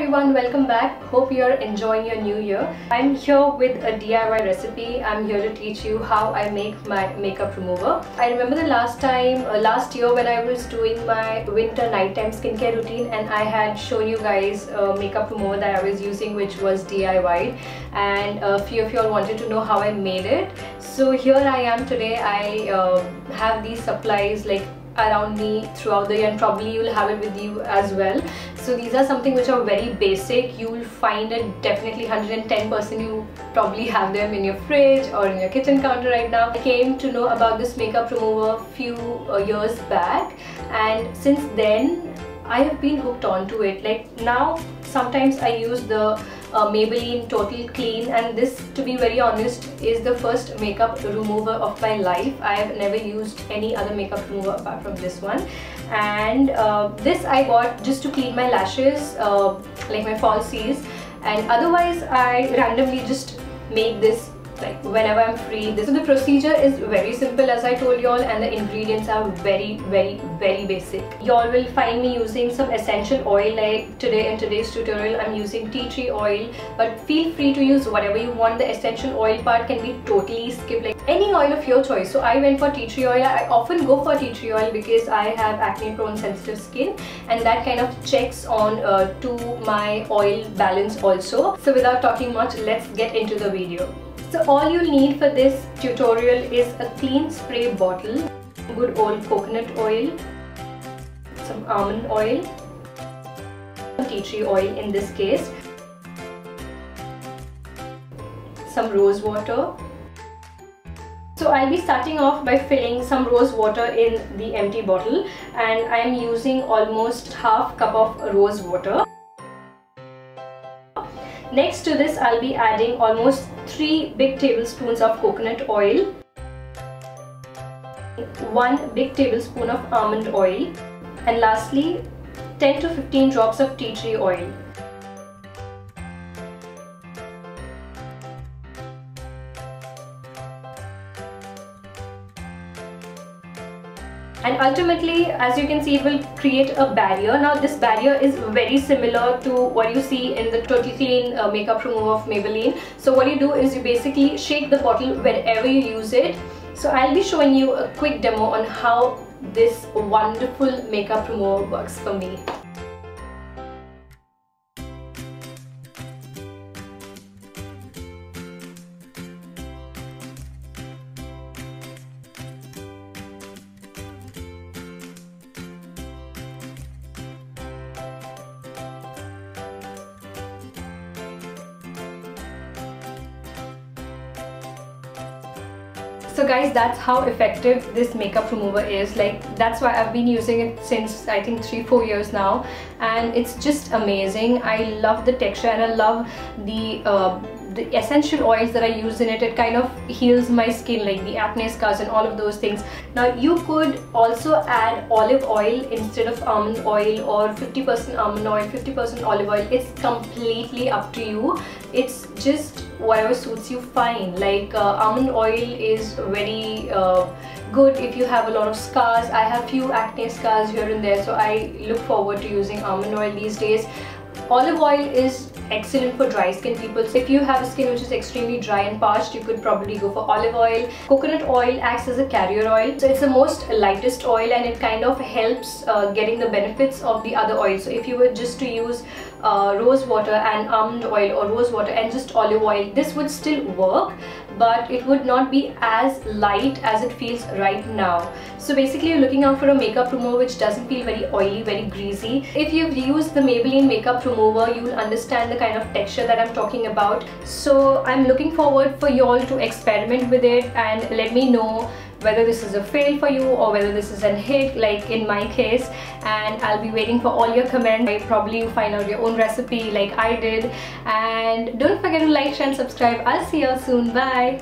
everyone, welcome back. Hope you're enjoying your new year. I'm here with a DIY recipe. I'm here to teach you how I make my makeup remover. I remember the last time, uh, last year when I was doing my winter nighttime skincare routine and I had shown you guys a makeup remover that I was using which was DIY and a few of you all wanted to know how I made it. So here I am today. I uh, have these supplies like around me throughout the year and probably you'll have it with you as well. So these are something which are very basic. You will find it definitely 110% you probably have them in your fridge or in your kitchen counter right now. I came to know about this makeup remover few uh, years back and since then I have been hooked onto it. Like now sometimes I use the uh, Maybelline Total Clean and this to be very honest is the first makeup remover of my life. I have never used any other makeup remover apart from this one. And uh, this I got just to clean my lashes uh, like my falsies. And otherwise I randomly just make this like whenever I'm free. This, so the procedure is very simple as I told y'all and the ingredients are very very very basic. Y'all will find me using some essential oil like today in today's tutorial I'm using tea tree oil but feel free to use whatever you want. The essential oil part can be totally skipped like any oil of your choice. So I went for tea tree oil. I often go for tea tree oil because I have acne prone sensitive skin and that kind of checks on uh, to my oil balance also. So without talking much let's get into the video. So all you'll need for this tutorial is a clean spray bottle, good old coconut oil, some almond oil, some tea tree oil in this case, some rose water. So I'll be starting off by filling some rose water in the empty bottle and I am using almost half cup of rose water. Next to this I'll be adding almost 3 big tablespoons of coconut oil 1 big tablespoon of almond oil and lastly 10 to 15 drops of tea tree oil. And ultimately as you can see it will create a barrier. Now this barrier is very similar to what you see in the Total Clean uh, makeup remover of Maybelline. So what you do is you basically shake the bottle wherever you use it. So I'll be showing you a quick demo on how this wonderful makeup remover works for me so guys that's how effective this makeup remover is. Like that's why I've been using it since I think three four years now. And it's just amazing. I love the texture and I love the uh, the essential oils that I use in it, it kind of heals my skin like the acne scars and all of those things. Now you could also add olive oil instead of almond oil or 50% almond oil, 50% olive oil. It's completely up to you. It's just whatever suits you fine. Like uh, almond oil is very uh, good if you have a lot of scars. I have few acne scars here and there so I look forward to using almond oil these days. Olive oil is excellent for dry skin people. So if you have a skin which is extremely dry and parched, you could probably go for olive oil. Coconut oil acts as a carrier oil. So it's the most lightest oil and it kind of helps uh, getting the benefits of the other oil. So if you were just to use uh, rose water and almond oil or rose water and just olive oil, this would still work but it would not be as light as it feels right now. So basically you're looking out for a makeup remover which doesn't feel very oily, very greasy. If you've used the Maybelline makeup remover, you will understand the kind of texture that I'm talking about. So I'm looking forward for you all to experiment with it and let me know whether this is a fail for you or whether this is a hit like in my case and I'll be waiting for all your comments. I probably find out your own recipe like I did. And don't forget to like share and subscribe. I'll see you all soon. Bye